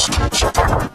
Shut up.